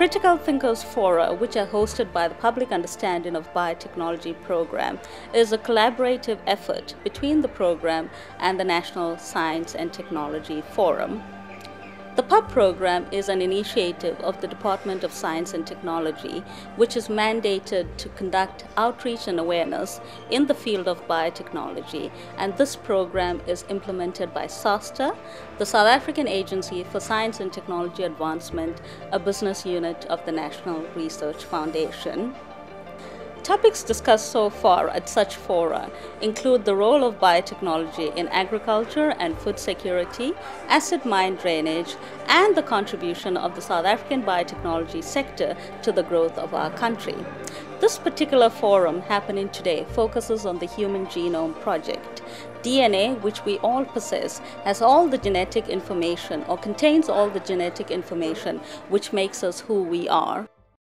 Critical Thinkers Fora, which are hosted by the Public Understanding of Biotechnology program, is a collaborative effort between the program and the National Science and Technology Forum. The PUB program is an initiative of the Department of Science and Technology, which is mandated to conduct outreach and awareness in the field of biotechnology. And this program is implemented by SAASTA, the South African Agency for Science and Technology Advancement, a business unit of the National Research Foundation. Topics discussed so far at such fora include the role of biotechnology in agriculture and food security, acid mine drainage, and the contribution of the South African biotechnology sector to the growth of our country. This particular forum happening today focuses on the Human Genome Project. DNA, which we all possess, has all the genetic information or contains all the genetic information which makes us who we are.